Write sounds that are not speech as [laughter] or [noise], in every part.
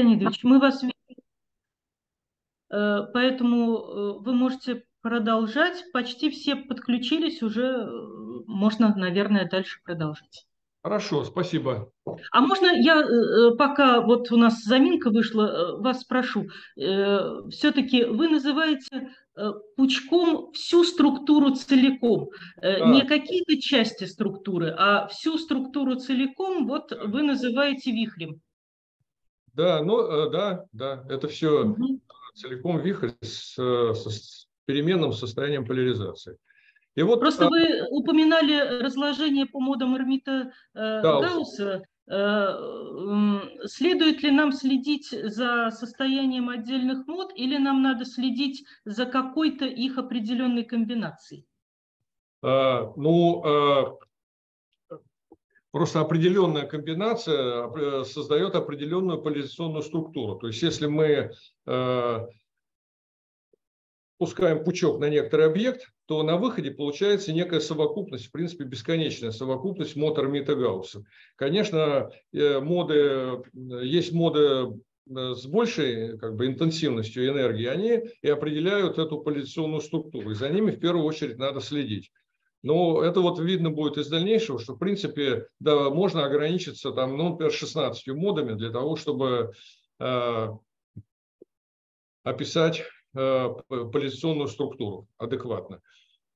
Леонидович, мы вас видим, э, поэтому э, вы можете продолжать. Почти все подключились, уже э, можно, наверное, дальше продолжать. Хорошо, спасибо. А можно я, пока вот у нас заминка вышла, вас спрошу. Все-таки вы называете пучком всю структуру целиком, да. не какие-то части структуры, а всю структуру целиком вот вы называете вихрем. Да, ну э, да, да, это все угу. целиком вихрь с, с переменным состоянием поляризации. И вот, Просто а... вы упоминали разложение по модам Эрмита э, Гаусса. Э, следует ли нам следить за состоянием отдельных мод или нам надо следить за какой-то их определенной комбинацией? А, ну, Просто определенная комбинация э, создает определенную поляризационную структуру. То есть если мы э, пускаем пучок на некоторый объект, то на выходе получается некая совокупность, в принципе, бесконечная совокупность мод Эрмита Гаусса. Конечно, э, моды, есть моды с большей как бы, интенсивностью энергии, они и определяют эту поляризационную структуру. И за ними в первую очередь надо следить. Но это вот видно будет из дальнейшего, что, в принципе, да, можно ограничиться, там, ну, например, 16 модами для того, чтобы э, описать э, поляризационную структуру адекватно.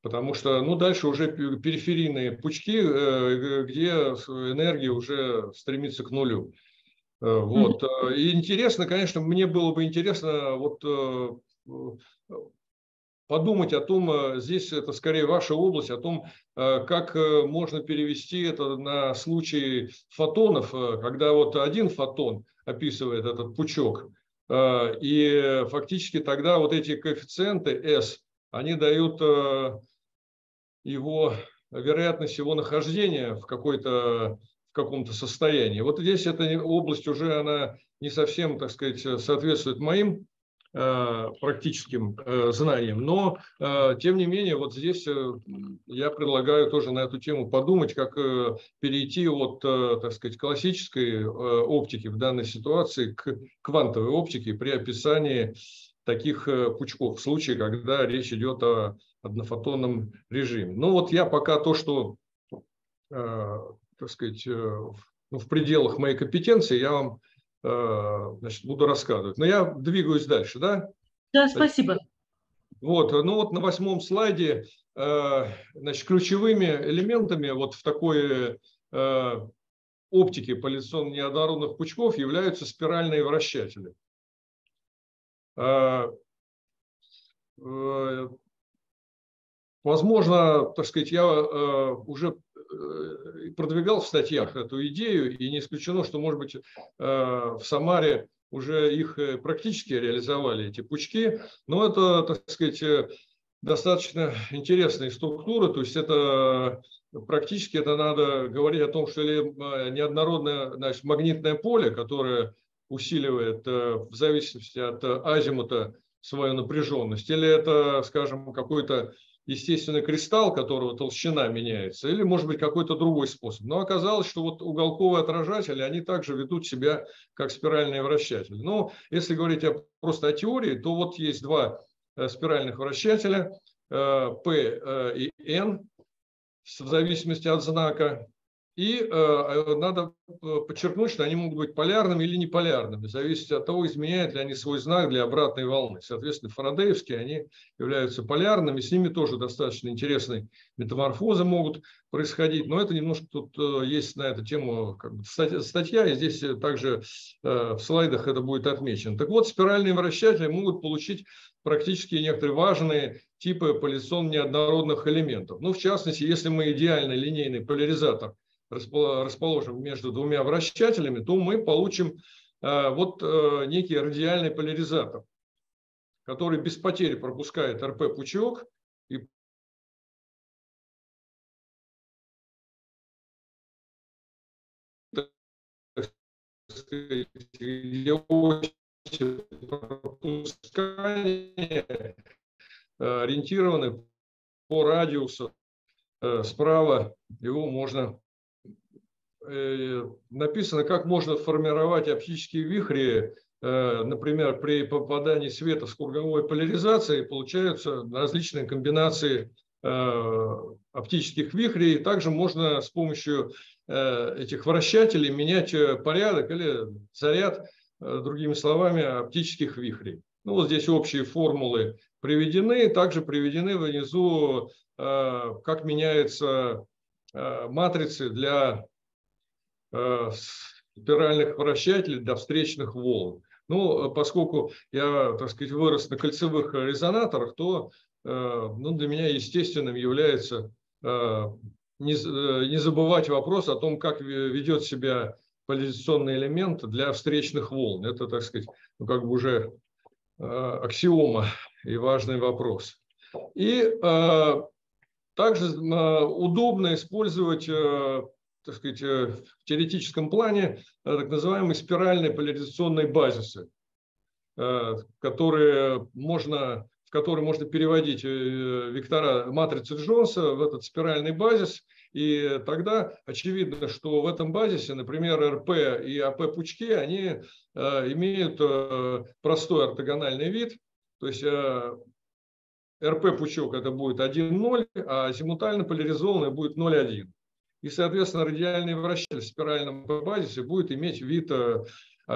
Потому что, ну, дальше уже периферийные пучки, э, где энергия уже стремится к нулю. Э, вот. И интересно, конечно, мне было бы интересно вот э, подумать о том, э, здесь это скорее ваша область, о том, э, как э, можно перевести это на случай фотонов, когда вот один фотон описывает этот пучок, и фактически тогда вот эти коэффициенты S, они дают его вероятность его нахождения в какой-то в каком-то состоянии. Вот здесь эта область уже она не совсем, так сказать, соответствует моим практическим э, знаниям. Но, э, тем не менее, вот здесь я предлагаю тоже на эту тему подумать, как перейти от, так сказать, классической оптики в данной ситуации к квантовой оптике при описании таких пучков, в случае, когда речь идет о однофотонном режиме. Ну вот я пока то, что, так сказать, ну, в пределах моей компетенции, я вам Э, значит, буду рассказывать. Но я двигаюсь дальше, да? Да, спасибо. Вот, ну вот на восьмом слайде, э, значит, ключевыми элементами вот в такой э, оптике поляризационно неоднородных пучков являются спиральные вращатели. Возможно, так сказать, я уже Э, продвигал в статьях эту идею, и не исключено, что, может быть, э, в Самаре уже их э, практически реализовали, эти пучки, но это, так сказать, достаточно интересная структура, то есть это практически это надо говорить о том, что или неоднородное значит, магнитное поле, которое усиливает в зависимости от азимута свою напряженность, или это, скажем, какой-то естественный кристалл, которого толщина меняется, или, может быть, какой-то другой способ. Но оказалось, что вот уголковые отражатели, они также ведут себя как спиральные вращатели. Но если говорить о, просто о теории, то вот есть два э, спиральных вращателя, э, P э, и N, в зависимости от знака. И э, э, надо э, подчеркнуть, что они могут быть полярными или неполярными, зависит от того, изменяют ли они свой знак для обратной волны. Соответственно, фарадеевские они являются полярными, с ними тоже достаточно интересные метаморфозы могут происходить, но это немножко тут э, есть на эту тему как бы, статья, и здесь также э, в слайдах это будет отмечено. Так вот, спиральные вращатели могут получить практически некоторые важные типы поляризационно неоднородных элементов. Ну, в частности, если мы идеальный линейный поляризатор – расположим между двумя вращателями, то мы получим э, вот э, некий радиальный поляризатор, который без потери пропускает РП-пучок и пропускание э, ориентированы по радиусу справа, его можно написано, как можно формировать оптические вихри например, при попадании света с круговой поляризацией получаются различные комбинации оптических вихрей. Также можно с помощью этих вращателей менять порядок или заряд, другими словами, оптических вихрей. Ну, вот здесь общие формулы приведены, также приведены внизу, как меняются матрицы для спиральных вращателей для встречных волн. Ну, поскольку я, так сказать, вырос на кольцевых резонаторах, то ну, для меня естественным является не, не забывать вопрос о том, как ведет себя поляризационный элемент для встречных волн. Это, так сказать, ну, как бы уже аксиома и важный вопрос. И э, также э, удобно использовать э, так сказать, э, в теоретическом плане э, так называемые спиральные поляризационные базисы, э, которые можно, в которые можно переводить вектора матрицы Джонса в этот спиральный базис, и тогда очевидно, что в этом базисе, например, РП и АП пучки, они имеют простой ортогональный вид, то есть РП пучок это будет 1,0, а азимутально поляризованный будет 0,1. И, соответственно, радиальный вращатель в спиральном базисе будет иметь вид э, э,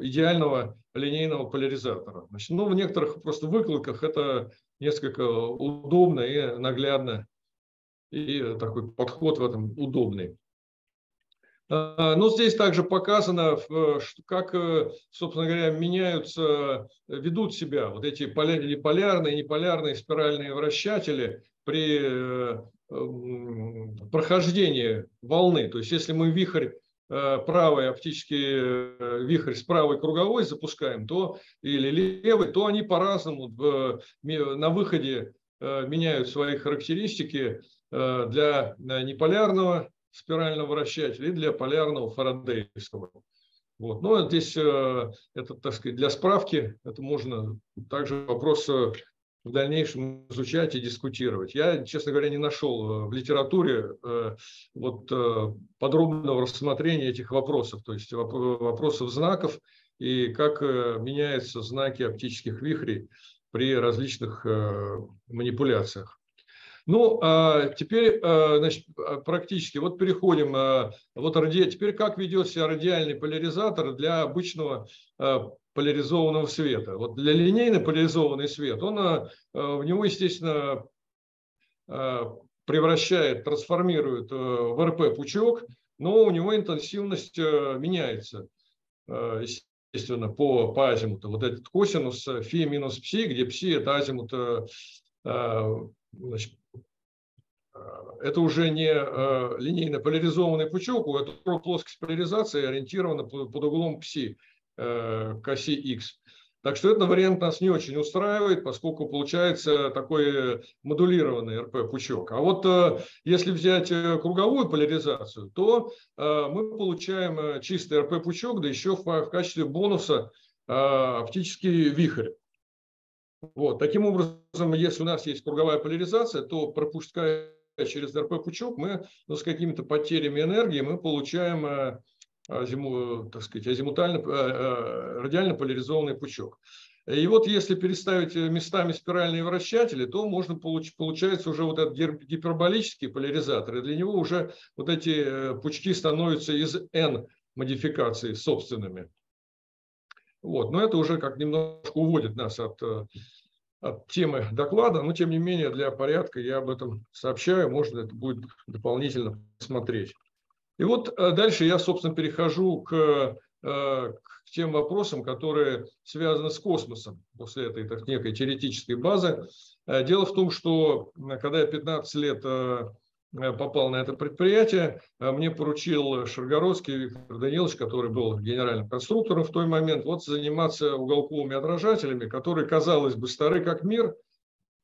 идеального линейного поляризатора. Значит, ну, в некоторых просто выкладках это несколько удобно и наглядно, и такой подход в этом удобный. Э, но здесь также показано, как, собственно говоря, меняются, ведут себя вот эти полярные и неполярные спиральные вращатели при прохождение волны. То есть если мы вихрь э, правый оптический э, вихрь с правой круговой запускаем, то или левый, то они по-разному на выходе э, меняют свои характеристики для неполярного спирального вращателя и для полярного фарадеевского. Вот. Но здесь это, так сказать, для справки, это можно также вопрос в дальнейшем изучать и дискутировать. Я, честно говоря, не нашел э, в литературе э, вот э, подробного рассмотрения этих вопросов, то есть вопросов знаков и как меняются знаки оптических вихрей при различных манипуляциях. Ну, а теперь, значит, практически, вот переходим, вот ради, теперь как ведет себя радиальный поляризатор для обычного поляризованного света. Вот для линейно поляризованный свет, он э, в него, естественно, э, превращает, трансформирует э, в РП пучок, но у него интенсивность меняется, естественно, по, по азимуту. Вот этот косинус фи минус пси, где пси это азимут, значит, это уже не линейно поляризованный пучок, у этого плоскость поляризации ориентирована под углом пси. Э, к оси X. Так что этот вариант нас не очень устраивает, поскольку получается такой модулированный РП-пучок. А вот э, если взять э, круговую поляризацию, то мы получаем чистый РП-пучок, да еще в качестве бонуса оптический вихрь. Вот. Таким образом, если у нас есть круговая поляризация, то пропуская через РП-пучок, мы ну, с какими-то потерями энергии мы получаем азиму, так сказать, азимутально, э, э, радиально поляризованный пучок. И вот если переставить местами спиральные вращатели, то можно получить, получается уже вот этот гиперболический поляризатор, и для него уже вот эти э, пучки становятся из N модификаций собственными. Вот. Но это уже как немножко уводит нас от, от темы доклада, но тем не менее для порядка я об этом сообщаю, можно это будет дополнительно посмотреть. И вот э, дальше я, собственно, перехожу к, э, к тем вопросам, которые связаны с космосом после этой так, некой теоретической базы. Э, дело в том, что когда я 15 лет попал на это предприятие, мне поручил Шаргородский Виктор Данилович, который был генеральным конструктором в тот момент, вот заниматься уголковыми отражателями, которые, казалось бы, стары как мир,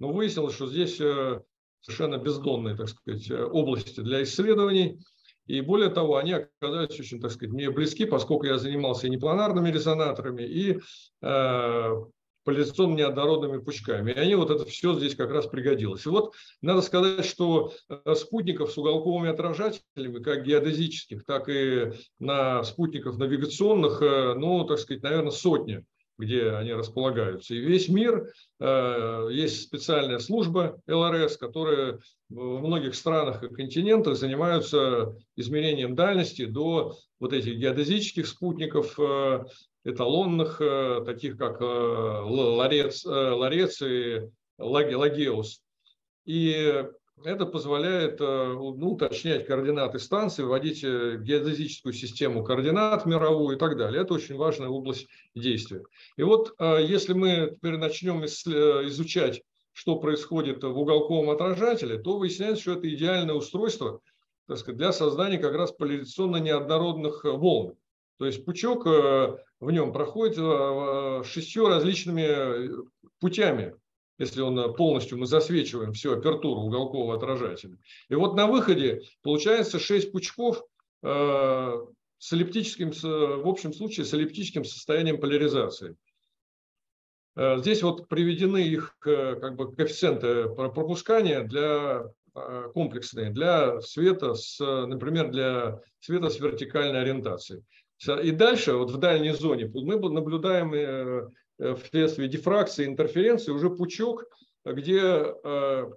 но выяснилось, что здесь совершенно бездонные, так сказать, области для исследований. И более того, они оказались очень, так сказать, мне близки, поскольку я занимался и непланарными резонаторами, и э, поляризационно неоднородными пучками. И они вот это все здесь как раз пригодилось. И вот надо сказать, что э, спутников с уголковыми отражателями, как геодезических, так и на спутников навигационных, э, ну, так сказать, наверное, сотни где они располагаются. И весь мир, э, есть специальная служба ЛРС, которая в многих странах и континентах занимаются измерением дальности до вот этих геодезических спутников, э, эталонных, э, таких как Ларец, Ларец и Лагеус. И это позволяет э, ну, уточнять координаты станции, вводить э, геодезическую систему координат мировую и так далее. Это очень важная область действия. И вот э, если мы теперь начнем изучать, что происходит в уголковом отражателе, то выясняется, что это идеальное устройство так сказать, для создания как раз поляризационно неоднородных волн. То есть пучок в нем проходит шестью различными путями если он э, полностью мы засвечиваем всю апертуру уголкового отражателя. И вот на выходе получается 6 пучков э, с эллиптическим, в общем случае с эллиптическим состоянием поляризации. Э, здесь вот приведены их как бы коэффициенты пропускания для комплексные для света, с, например, для света с вертикальной ориентацией. И дальше, вот в дальней зоне, мы наблюдаем Э, вследствие дифракции, интерференции уже пучок, где э,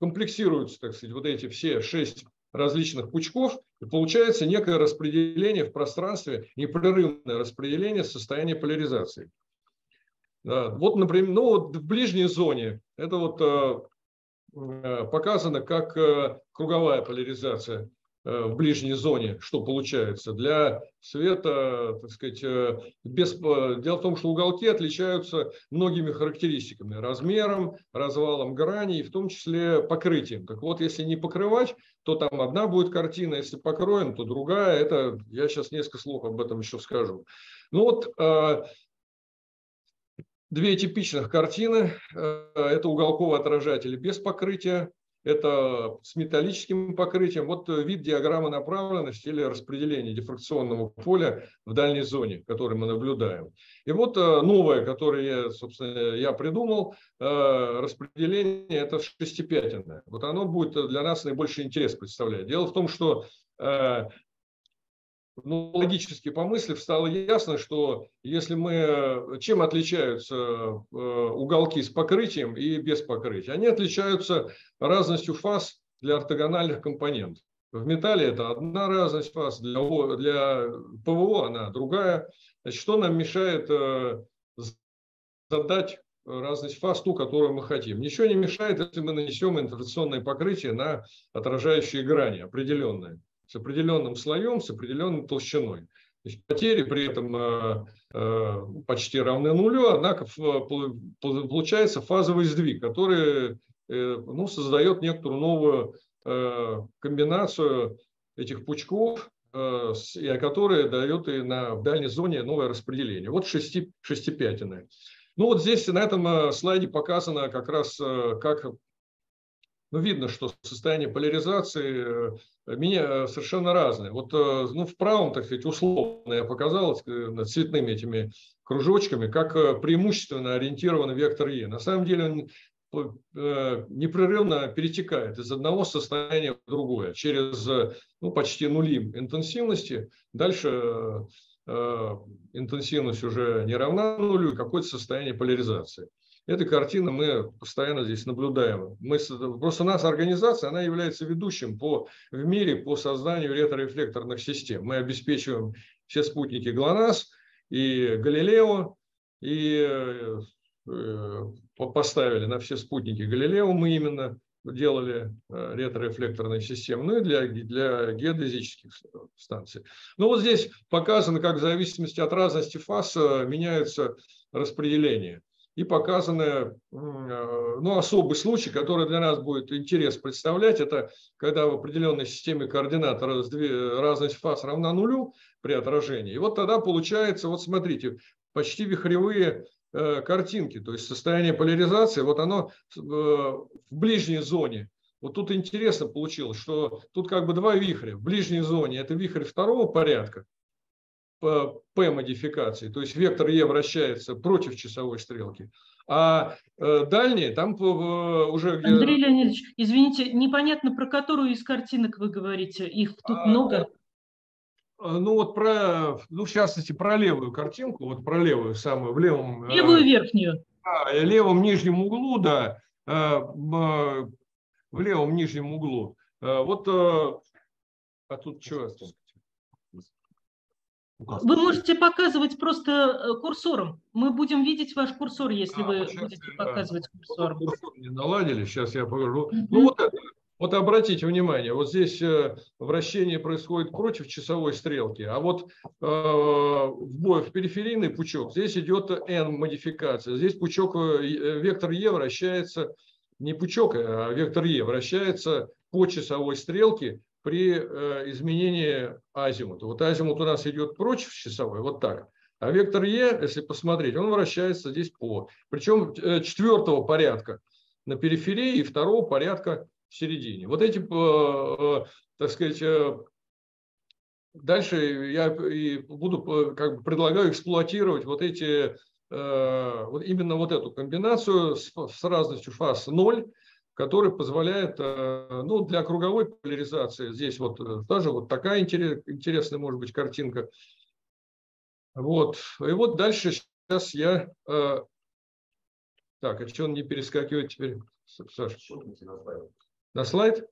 комплексируются, так сказать, вот эти все шесть различных пучков, и получается некое распределение в пространстве, непрерывное распределение состояния поляризации. Вот, например, ну вот в ближней зоне это вот э, показано как круговая поляризация. Э, в ближней зоне, что получается. Для света, так сказать, э, без... Э, дело в том, что уголки отличаются многими характеристиками. Размером, развалом граней, в том числе покрытием. Так вот, если не покрывать, то там одна будет картина, если покроем, то другая. Это я сейчас несколько слов об этом еще скажу. Ну вот, две типичных картины. Это уголковый отражатель без покрытия это с металлическим покрытием. Вот э, вид диаграммы направленности или распределения дифракционного поля в дальней зоне, который мы наблюдаем. И вот э, новое, которое я, собственно, я придумал, э, распределение это шестипятенное. Вот оно будет для нас наибольший интерес представлять. Дело в том, что ну, логически помыслив, стало ясно, что если мы, чем отличаются э, уголки с покрытием и без покрытия? Они отличаются разностью фаз для ортогональных компонентов. В металле это одна разность фаз, для, для ПВО она другая. Значит, что нам мешает э, задать разность фаз, ту, которую мы хотим? Ничего не мешает, если мы нанесем информационное покрытие на отражающие грани определенные с определенным слоем, с определенной толщиной. То есть потери при этом э, э, почти равны нулю, однако получается фазовый сдвиг, который э, ну, создает некоторую новую комбинацию этих пучков, и которые дают и на, в дальней зоне новое распределение. Вот шести, шестипятины. Ну вот здесь на этом слайде показано как раз, как ну, видно, что состояние поляризации э, совершенно разное. Вот э, ну, в правом, так сказать, условно я показал э, цветными этими кружочками, как преимущественно ориентирован вектор Е. На самом деле он непрерывно перетекает из одного состояния в другое, через ну, почти нули интенсивности. Дальше интенсивность уже не равна нулю, какое-то состояние поляризации. Эта картина мы постоянно здесь наблюдаем. Мы, просто наша организация, она является ведущим по, в мире по созданию ретро-рефлекторных систем. Мы обеспечиваем все спутники ГЛОНАСС и Галилео, и э, поставили на все спутники Галилео мы именно делали э, ретро-рефлекторные системы, ну и для, для геодезических станций. Ну вот здесь показано, как в зависимости от разности фаз меняется распределение и показаны э, ну, особый случай, который для нас будет интерес представлять. Это когда в определенной системе координат разность фаз равна нулю при отражении. И вот тогда получается, вот смотрите, почти вихревые э, картинки, то есть состояние поляризации, вот оно э, в ближней зоне. Вот тут интересно получилось, что тут как бы два вихря. В ближней зоне это вихрь второго порядка, P-модификации, то есть вектор E вращается против часовой стрелки, а дальние там уже... Андрей Леонидович, извините, непонятно, про которую из картинок вы говорите, их тут а, много. Ну вот про, ну в частности про левую картинку, вот про левую самую, в левом... Левую верхнюю. Да, левом нижнем углу, да, в левом нижнем углу. Вот, а тут что? Вы можете показывать просто э, курсором. Мы будем видеть ваш курсор, если а, вы вот будете сейчас, показывать курсором. Курсор не наладили, сейчас я покажу. Mm-hmm. Ну вот, вот обратите внимание, вот здесь э, вращение происходит против часовой стрелки, а вот э, в, бой, в периферийный пучок здесь идет n-модификация. Здесь пучок, э, вектор e вращается, не пучок, а вектор e вращается по часовой стрелке при э, изменении азимута. Вот азимут у нас идет против часовой, вот так. А вектор Е, если посмотреть, он вращается здесь по. Причем э, четвертого порядка на периферии и второго порядка в середине. Вот эти, э, так сказать, дальше я и буду, как бы предлагаю эксплуатировать вот эти, вот именно вот эту комбинацию с, с разностью фаз 0 который позволяет, э, ну, для круговой поляризации, здесь вот э, тоже вот такая интересная может быть картинка. Вот, и вот дальше сейчас я, э, так, а что он не перескакивает теперь, Саша? На слайд?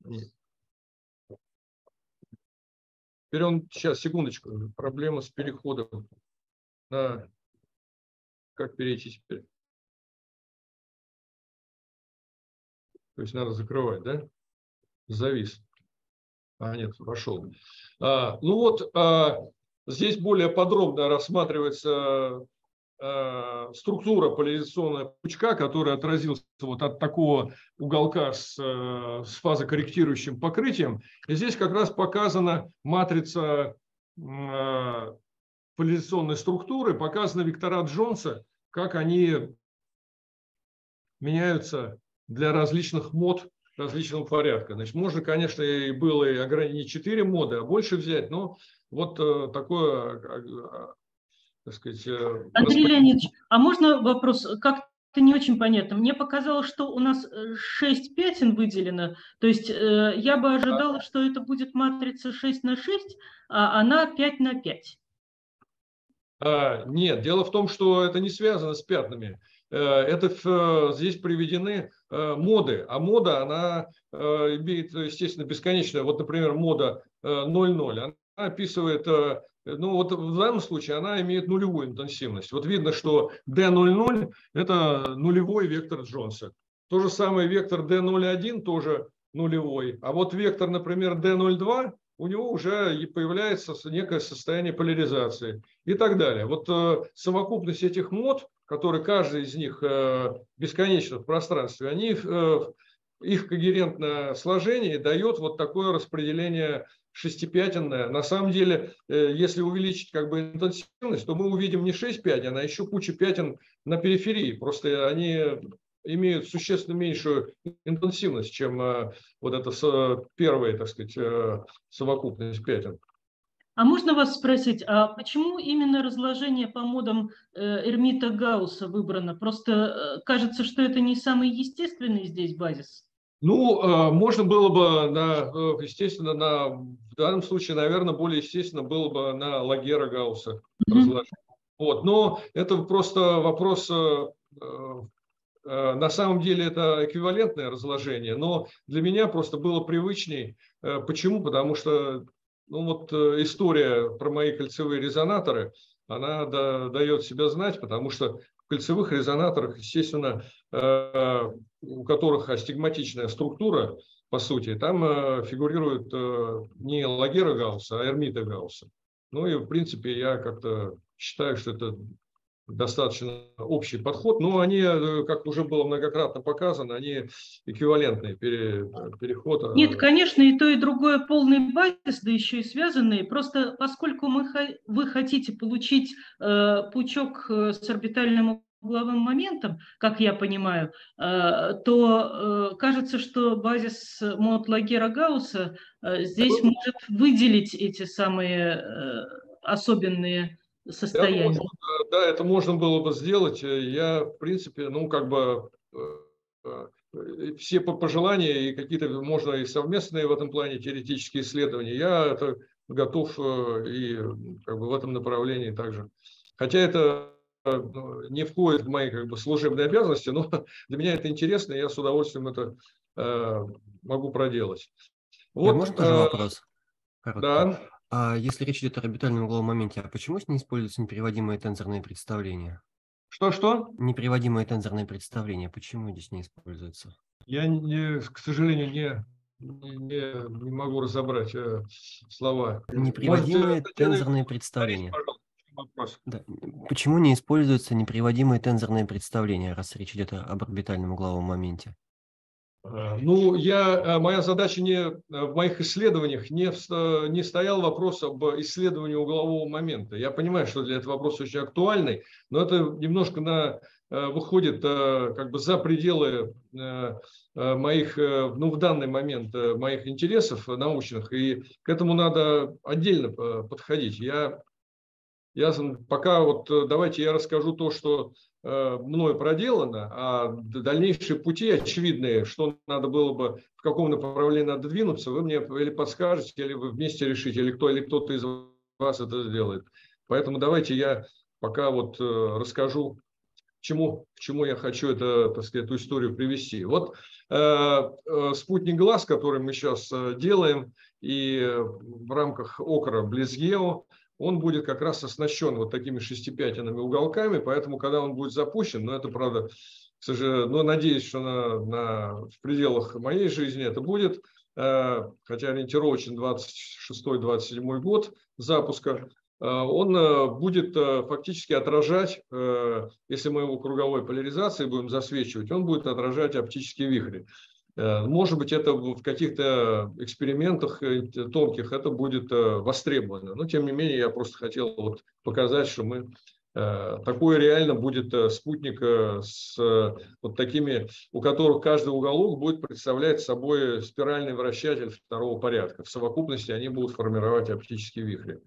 Нет. Теперь он, сейчас, секундочку, проблема с переходом. На, как перейти теперь? То есть надо закрывать, да? Завис. А, нет, пошел. А, ну вот, а, здесь более подробно рассматривается а, структура поляризационного пучка, который отразился вот от такого уголка с, а, с фазокорректирующим покрытием. И здесь как раз показана матрица а, поляризационной структуры, показаны вектора Джонса, как они меняются для различных мод различного порядка. Значит, можно, конечно, и было и ограничить 4 моды, а больше взять, но вот э, такое, э, так сказать... Э, Андрей Леонидович, а можно вопрос, как это не очень понятно. Мне показалось, что у нас 6 пятен выделено. То есть э, я бы ожидала, что это будет матрица 6 на 6, а она 5 на 5. А, нет, дело в том, что это не связано с пятнами. Это здесь приведены Э, моды, а мода, она э, имеет, естественно, бесконечное. Вот, например, мода 0,0, э, она описывает, ну вот в данном случае она имеет нулевую интенсивность. Вот видно, что D00 – это нулевой вектор Джонса. То же самое вектор D01 тоже нулевой. А вот вектор, например, D02, у него уже появляется некое состояние поляризации и так далее. Вот совокупность этих мод которые каждый из них э, бесконечно в пространстве, они, э, их когерентное сложение дает вот такое распределение шестипятенное. На самом деле, э, если увеличить как бы интенсивность, то мы увидим не 6 пятен, а еще кучу пятен на периферии. Просто они имеют существенно меньшую интенсивность, чем вот эта первая, так сказать, совокупность пятен. А можно вас спросить, а почему именно разложение по модам э, Эрмита Гаусса выбрано? Просто э, кажется, что это не самый естественный здесь базис. Ну, э, можно было бы, на, естественно, на, в данном случае, наверное, более естественно было бы на Лагера Гаусса mm-hmm. разложить. Вот, но это просто вопрос на самом деле это эквивалентное разложение, но для меня просто было привычней. Почему? Потому что ну вот э, история про мои кольцевые резонаторы, она да, дает себя знать, потому что в кольцевых резонаторах, естественно, э, у которых астигматичная структура, по сути, там э, фигурирует не Лагера Гаусса, а Эрмита Гаусса. Ну и, в принципе, я как-то считаю, что это достаточно общий подход, но они, э, как уже было многократно показано, они эквивалентные пере, переход. Э, Нет, конечно, и то, и другое полный базис, да еще и связанные. Просто поскольку мы, вы хотите получить э, пучок э, с орбитальным угловым моментом, как я понимаю, то кажется, что базис мод Лагера Гаусса здесь может выделить эти самые особенные состояния. Можно, да, это можно было бы сделать. Я, в принципе, ну, как бы все пожелания и какие-то, можно и совместные в этом плане теоретические исследования, я это готов э, и как бы в этом направлении также. Хотя это э, ну, не входит в мои как бы, служебные обязанности, но [laughs] для меня это интересно, и я с удовольствием это э, могу проделать. Вот, а можно тоже э, вопрос? Короткий. Да. А если речь идет о орбитальном угловом моменте, а почему не используются непереводимые тензорные представления? Что-что? Неприводимые тензорные представления. Почему здесь не используются? Я, не, к сожалению, не, не, не могу разобрать э, слова. Неприводимые Может, тензорные представления. Вопрос. Да. Почему не используются неприводимые тензорные представления, раз речь идет об орбитальном угловом моменте? Э, ну, я, э, моя задача не, э, в моих исследованиях не, не стоял вопрос об исследовании углового момента. Я понимаю, что для этого вопрос очень актуальный, но это немножко на, выходит как бы за пределы моих, ну, в данный момент моих интересов научных, и к этому надо отдельно подходить. Я, я пока вот давайте я расскажу то, что Э, мною проделано, а дальнейшие пути очевидные, что надо было бы, в каком направлении надо двинуться, вы мне или подскажете, или вы вместе решите, или кто, или кто-то из вас это сделает. Поэтому давайте я пока вот э, расскажу, к чему, к чему я хочу это, так сказать, эту историю привести. Вот э, э, спутник глаз, который мы сейчас э, делаем, и в рамках ОКРа Близгео, он будет как раз оснащен вот такими шестипятинными уголками, поэтому, когда он будет запущен, но это, правда, к сожалению, но надеюсь, что на, на, в пределах моей жизни это будет, э, хотя ориентировочен 26-27 год запуска, э, он э, будет фактически отражать, если мы его круговой поляризацией будем засвечивать, он будет отражать оптические вихри. Э, может быть, это в каких-то экспериментах э, тонких это будет э, востребовано. Но, тем не менее, я просто хотел вот показать, что мы такой реально будет спутник с вот такими, у которых каждый уголок будет представлять собой спиральный вращатель второго порядка. В совокупности они будут формировать оптические вихри.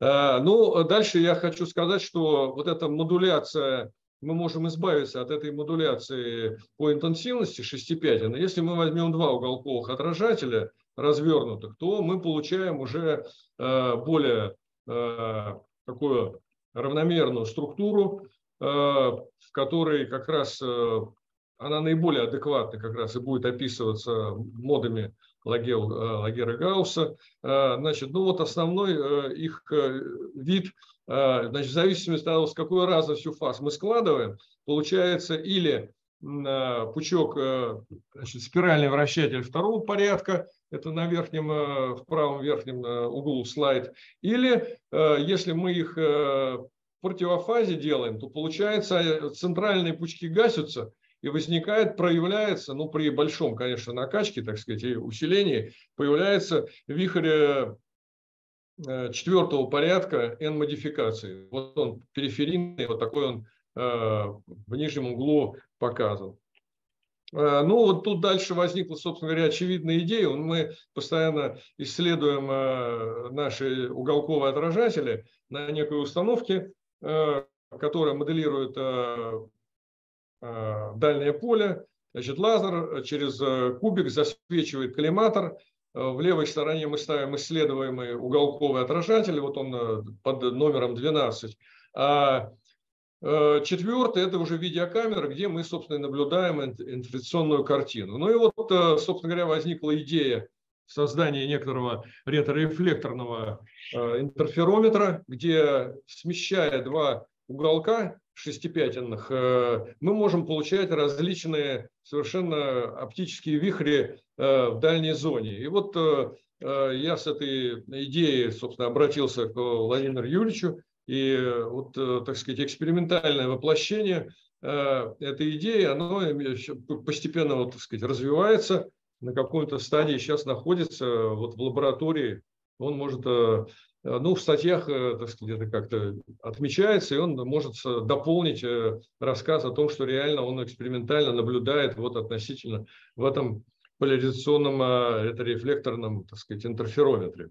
Ну, дальше я хочу сказать, что вот эта модуляция мы можем избавиться от этой модуляции по интенсивности шестипятен. Если мы возьмем два уголковых отражателя развернутых, то мы получаем уже э, более э, такую равномерную структуру, э, в которой как раз она наиболее адекватно как раз и будет описываться модами Лагера Гаусса. Значит, ну вот основной их вид – значит, в зависимости от того, с какой разностью фаз мы складываем, получается или э, пучок, э, значит, спиральный вращатель второго порядка, это на верхнем, в правом верхнем углу слайд, или если мы их противофазе делаем, то получается центральные пучки гасятся, и возникает, проявляется, ну при большом, конечно, накачке, так сказать, и усилении, появляется вихрь Э, четвертого порядка N-модификации. Вот он периферийный, вот такой он э, в нижнем углу показан. Э, ну, вот тут дальше возникла, собственно говоря, очевидная идея. Мы постоянно исследуем наши уголковые отражатели на некой установке, которая моделирует дальнее поле. Значит, лазер через кубик засвечивает коллиматор – Э, в левой стороне мы ставим исследуемый уголковый отражатель, вот он э, под номером 12. А э, четвертый – это уже видеокамера, где мы, собственно, наблюдаем инфляционную картину. Ну и вот, собственно говоря, возникла идея создания некоторого ретро-рефлекторного интерферометра, где, смещая два уголка, шестипятенных, э, мы можем получать различные совершенно оптические вихри э, в дальней зоне. И вот э, я с этой идеей, собственно, обратился к Владимиру Юрьевичу, и вот, так сказать, экспериментальное воплощение этой идеи, оно постепенно, вот, так сказать, развивается, на какой-то стадии сейчас находится вот в лаборатории. Он может ну, в статьях, сказать, это как-то отмечается, и он может дополнить рассказ о том, что реально он экспериментально наблюдает вот относительно в этом поляризационном, это рефлекторном, так сказать, интерферометре.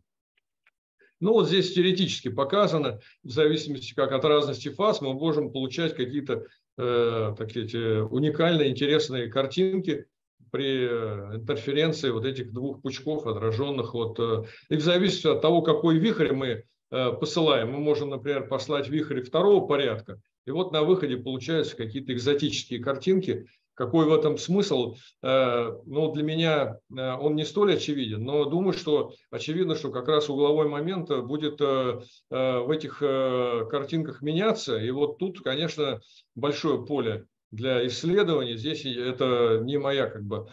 Ну вот здесь теоретически показано, в зависимости как от разности фаз, мы можем получать какие-то э, такие уникальные, интересные картинки при э, интерференции вот этих двух пучков, отраженных от... Э, и в зависимости от того, какой вихрь мы э, посылаем, мы можем, например, послать вихрь второго порядка, и вот на выходе получаются какие-то экзотические картинки, какой в этом смысл? Ну, для меня он не столь очевиден, но думаю, что очевидно, что как раз угловой момент будет в этих картинках меняться. И вот тут, конечно, большое поле для исследований. Здесь это не моя как бы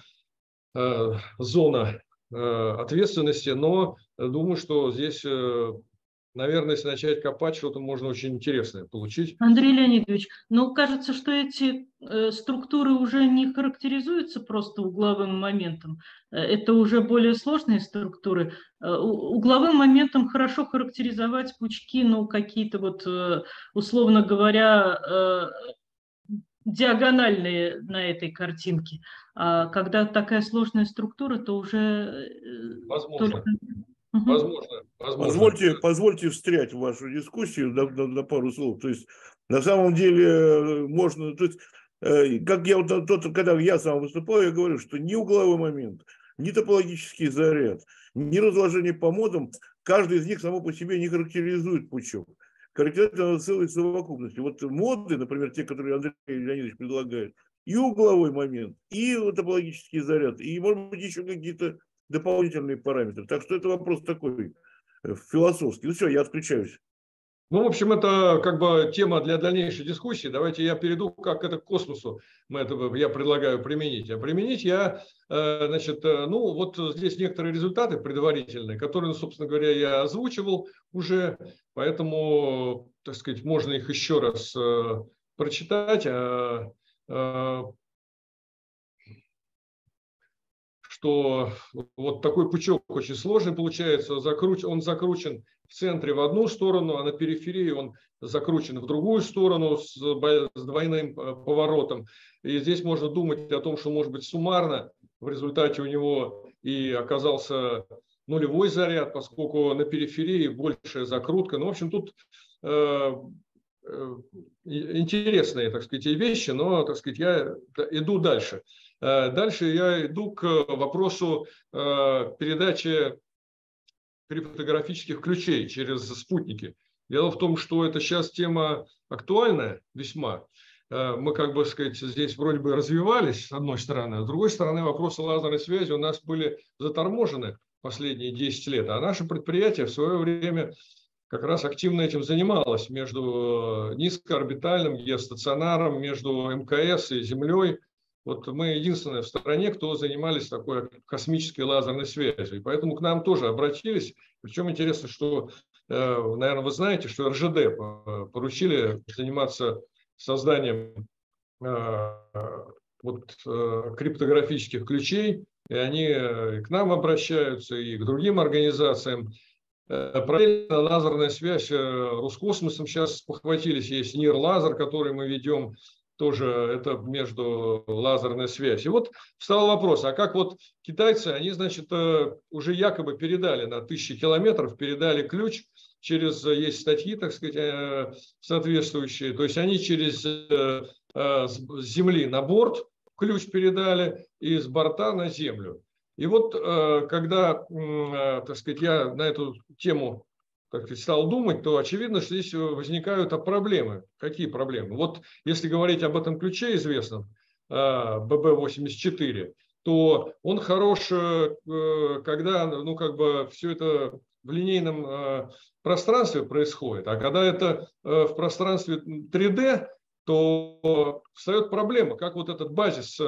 зона ответственности, но думаю, что здесь наверное, если начать копать, что-то можно очень интересное получить. Андрей Леонидович, ну, кажется, что эти э, структуры уже не характеризуются просто угловым моментом. Э, это уже более сложные структуры. Э, угловым моментом хорошо характеризовать пучки, ну, какие-то вот, э, условно говоря, э, диагональные на этой картинке. А когда такая сложная структура, то уже... Э, Возможно. Только Возможно, возможно. Позвольте, позвольте встрять в вашу дискуссию на, на, на пару слов. То есть, на самом деле, э, можно... То есть, э, как я вот тот, когда я сам выступаю, я говорю, что ни угловой момент, ни топологический заряд, ни разложение по модам, каждый из них само по себе не характеризует пучок. Характеризует целой совокупности. Вот моды, например, те, которые Андрей Леонидович предлагает, и угловой момент, и топологический заряд, и, может быть, еще какие-то дополнительные параметры. Так что это вопрос такой э, философский. Ну все, я отключаюсь. Ну, в общем, это как бы тема для дальнейшей дискуссии. Давайте я перейду, как это к космосу мы это, я предлагаю применить. А применить я, э, значит, э, ну, вот здесь некоторые результаты предварительные, которые, ну, собственно говоря, я озвучивал уже, поэтому, так сказать, можно их еще раз прочитать. Что вот такой пучок очень сложный получается, закруч, он закручен в центре в одну сторону, а на периферии он закручен в другую сторону с, с двойным э, поворотом. И здесь можно думать о том, что может быть суммарно в результате у него и оказался нулевой заряд, поскольку на периферии большая закрутка. Ну, в общем, тут э, э, интересные, так сказать, вещи, но, так сказать, я иду дальше. Э, дальше я иду к вопросу э, передачи криптографических ключей через спутники. Дело в том, что это сейчас тема актуальная весьма. Э, мы, как бы сказать, здесь вроде бы развивались, с одной стороны, а с другой стороны, вопросы лазерной связи у нас были заторможены последние 10 лет, а наше предприятие в свое время как раз активно этим занималось между низкоорбитальным геостационаром, между МКС и Землей. Вот мы единственные в стране, кто занимались такой космической лазерной связью. И поэтому к нам тоже обратились. Причем интересно, что, э, наверное, вы знаете, что РЖД поручили заниматься созданием э, вот, э, криптографических ключей. И они к нам обращаются, и к другим организациям. Параллельно лазерная связь Роскосмосом сейчас похватились. Есть НИР-лазер, который мы ведем тоже это между лазерная связь. И вот встал вопрос, а как вот китайцы, они, значит, э, уже якобы передали на тысячи километров, передали ключ через, э, есть статьи, так сказать, э, соответствующие, то есть они через земли на борт ключ передали и с борта на землю. И вот когда, так сказать, я на эту тему как стал думать, то очевидно, что здесь возникают проблемы. Какие проблемы? Вот если говорить об этом ключе известном, BB84, а, то он хорош, э, когда ну, как бы все это в линейном э, пространстве происходит, а когда это э, в пространстве 3D, то встает проблема, как вот этот базис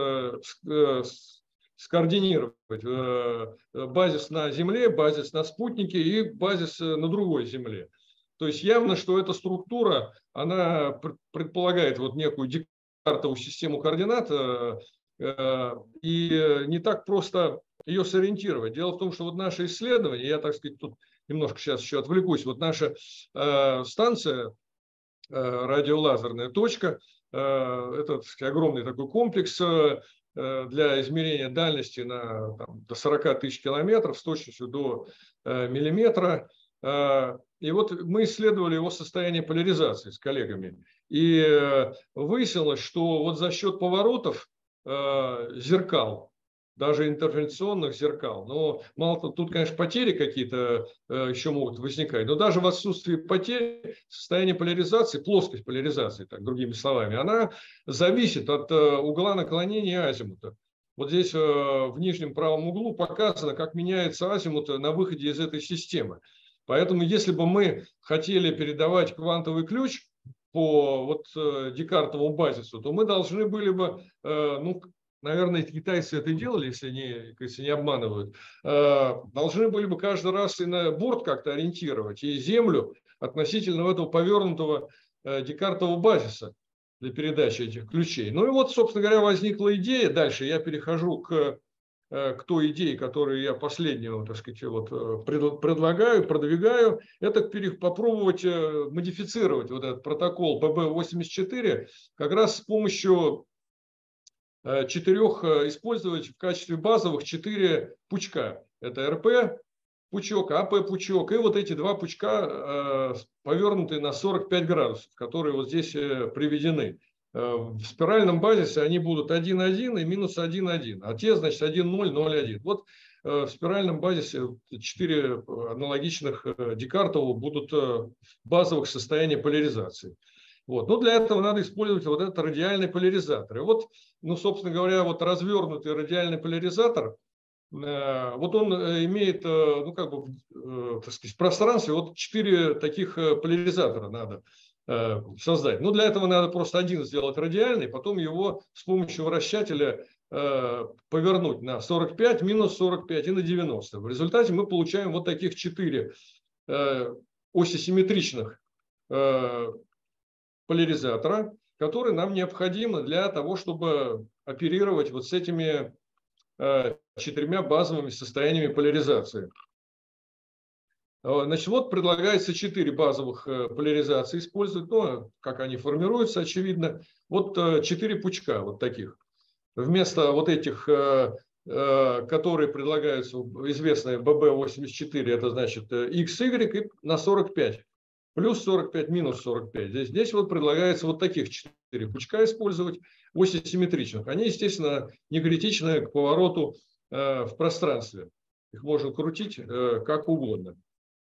скоординировать э, базис на Земле, базис на спутнике и базис э, на другой Земле. То есть явно, что эта структура, она предполагает вот некую декартовую систему координат, э, и не так просто ее сориентировать. Дело в том, что вот наши исследования, я, так сказать, тут немножко сейчас еще отвлекусь. Вот наша станция радиолазерная точка, это сказать, огромный такой комплекс для измерения дальности на там, до 40 тысяч километров с точностью до э, миллиметра. Э, и вот мы исследовали его состояние поляризации с коллегами. И э, выяснилось, что вот за счет поворотов э, зеркал даже интерференционных зеркал. Но мало того, тут, конечно, потери какие-то э, еще могут возникать, но даже в отсутствии потерь состояние поляризации, плоскость поляризации, так другими словами, она зависит от э, угла наклонения азимута. Вот здесь э, в нижнем правом углу показано, как меняется азимут на выходе из этой системы. Поэтому, если бы мы хотели передавать квантовый ключ по вот Декартовому базису, то мы должны были бы ну, наверное, китайцы это делали, если не, если не обманывают, э, должны были бы каждый раз и на борт как-то ориентировать, и землю относительно этого повернутого э, Декартового базиса для передачи этих ключей. Ну и вот, собственно говоря, возникла идея. Дальше я перехожу к, э, к той идее, которую я последнего, так сказать, вот предлагаю, продвигаю. Это попробовать модифицировать вот этот протокол ББ-84 как раз с помощью четырех, э, использовать в качестве базовых четыре пучка. Это РП пучок, АП пучок и вот эти два пучка, э, повернутые на 45 градусов, которые вот здесь приведены. В спиральном базисе они будут 1,1 и минус 1,1, а те, значит, 1,0, 0,1. Вот в спиральном базисе четыре аналогичных Декартову будут базовых состояния поляризации. Вот. Но для этого надо использовать вот этот радиальный поляризатор. И вот, ну, собственно говоря, вот развернутый радиальный поляризатор, э, вот он э, имеет, э, ну, как бы, так сказать, в пространстве вот четыре таких поляризатора надо создать. Ну, для этого надо просто один сделать радиальный, потом его с помощью вращателя повернуть на 45, минус 45 и на 90. В результате мы получаем вот таких четыре оси симметричных поляризатора, который нам необходим для того, чтобы оперировать вот с этими э, четырьмя базовыми состояниями поляризации. Э, значит, вот предлагается четыре базовых э, поляризации использовать. Ну, как они формируются, очевидно. Вот четыре пучка вот таких. Вместо вот этих, которые предлагаются, известные BB84, это значит XY и на 45 плюс 45, минус 45. Здесь, здесь вот предлагается вот таких четыре пучка использовать, оси симметричных. Они, естественно, не критичны к повороту э, в пространстве. Их можно крутить э, как угодно.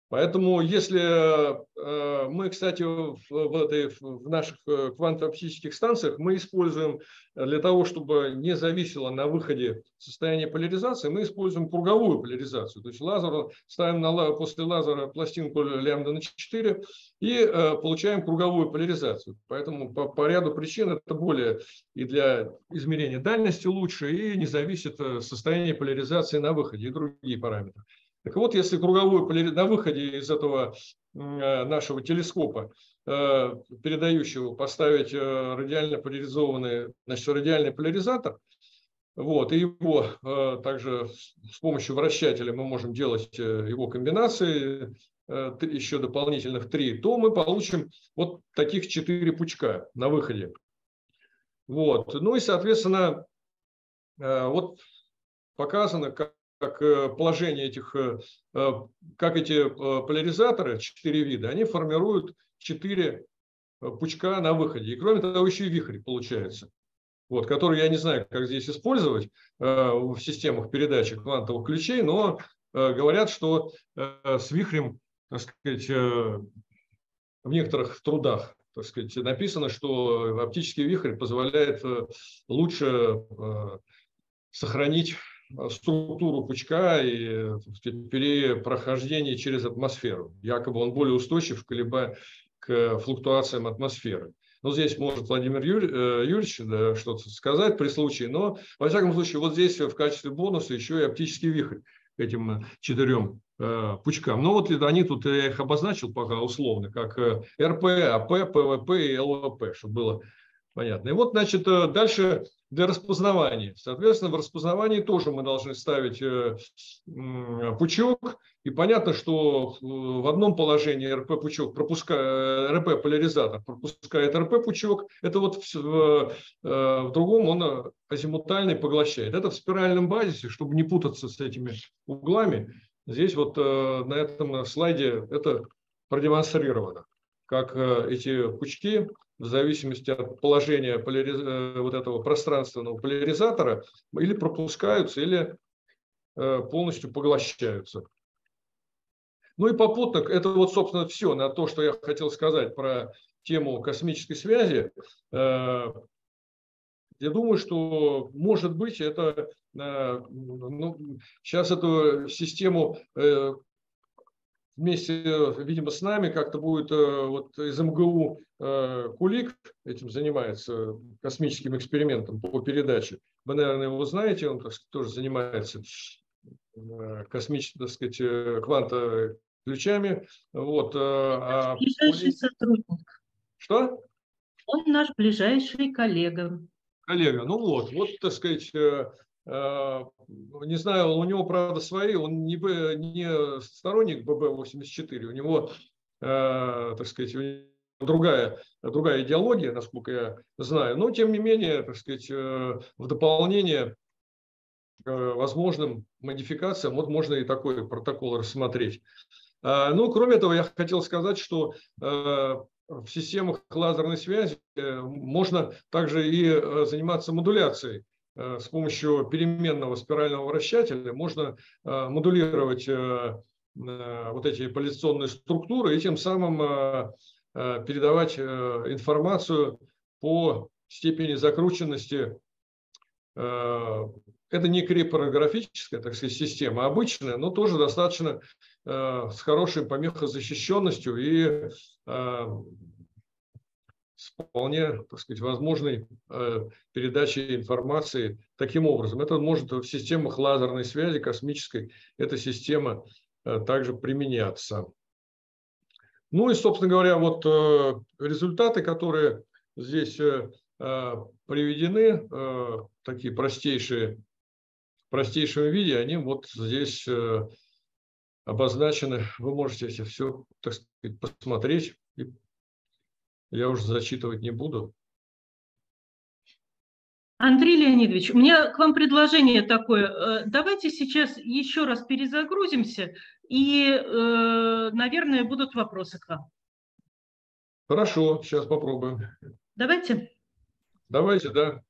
Поэтому если э, мы, кстати, в, этой, в наших э, квантооптических станциях мы используем для того, чтобы не зависело на выходе состояние поляризации, мы используем круговую поляризацию. То есть лазер, ставим на, после лазера пластинку лямбда на 4 и э, получаем круговую поляризацию. Поэтому по, по ряду причин это более и для измерения дальности лучше, и не зависит состояние поляризации на выходе и другие параметры. Так вот, если круговую на выходе из этого э, нашего телескопа, э, передающего, поставить э, радиально поляризованный, значит, радиальный поляризатор, вот, и его также с помощью вращателя мы можем делать его комбинации, еще дополнительных три, то мы получим вот таких четыре пучка на выходе. Вот. Ну и, соответственно, вот показано, как как э, положение этих, э, э, как эти поляризаторы, четыре вида, они формируют четыре пучка на выходе. И кроме того, еще и вихрь получается, вот, который я не знаю, как здесь использовать в системах передачи квантовых ключей, но говорят, что с вихрем, так сказать, в некоторых трудах так сказать, написано, что оптический вихрь позволяет лучше сохранить структуру пучка и при прохождении через атмосферу. Якобы он более устойчив к, к флуктуациям атмосферы. Ну, здесь может Владимир Юрь, э, Юрьевич да, что-то сказать при случае, но, во всяком случае, вот здесь в качестве бонуса еще и оптический вихрь этим четырем э, пучкам. Ну, вот они тут, я их обозначил пока условно, как э, РП, АП, ПВП и ЛВП, чтобы было Понятно. И вот, значит, дальше для распознавания. Соответственно, в распознавании тоже мы должны ставить пучок. И понятно, что в одном положении РП-пучок пропускает, РП-поляризатор пропускает РП-пучок. Это вот в, в другом он азимутальный поглощает. Это в спиральном базисе, чтобы не путаться с этими углами. Здесь вот на этом слайде это продемонстрировано, как эти пучки в зависимости от положения поляриз... Э, вот этого пространственного поляризатора или пропускаются, или э, полностью поглощаются. Ну и попутно, это вот, собственно, все на то, что я хотел сказать про тему космической связи. Э, я думаю, что, может быть, это ну, сейчас эту систему вместе, видимо, с нами как-то будет э, вот из МГУ э, Кулик этим занимается, космическим экспериментом по передаче. Вы, наверное, его знаете, он так сказать, тоже занимается э, космическими, так сказать, кванта ключами. Вот, а ближайший сотрудник. Что? Он наш ближайший коллега. Коллега, ну вот, вот, так сказать, не знаю, у него, правда, свои, он не, не сторонник ББ-84, у него, э, так сказать, другая, другая идеология, насколько я знаю, но, тем не менее, так сказать, э, в дополнение возможным модификациям, вот можно и такой протокол рассмотреть. Ну, кроме этого, я хотел сказать, что в системах лазерной связи можно также и заниматься модуляцией Э, с помощью переменного спирального вращателя можно э, модулировать э, вот эти поляризационные структуры и тем самым передавать информацию по степени закрученности. Это не криптографическая, так сказать, система, а обычная, но тоже достаточно с хорошей помехозащищенностью и с вполне, так сказать, возможной э, передачей информации таким образом. Это может в системах лазерной связи космической, эта система э, также применяться. Ну и, собственно говоря, вот э, результаты, которые здесь приведены, такие простейшие, в простейшем виде, они вот здесь обозначены. Вы можете это все, так сказать, посмотреть и я уже зачитывать не буду. Андрей Леонидович, у меня к вам предложение такое. Э, давайте сейчас еще раз перезагрузимся, и, э, наверное, будут вопросы к вам. Хорошо, сейчас попробуем. Давайте. Давайте, да.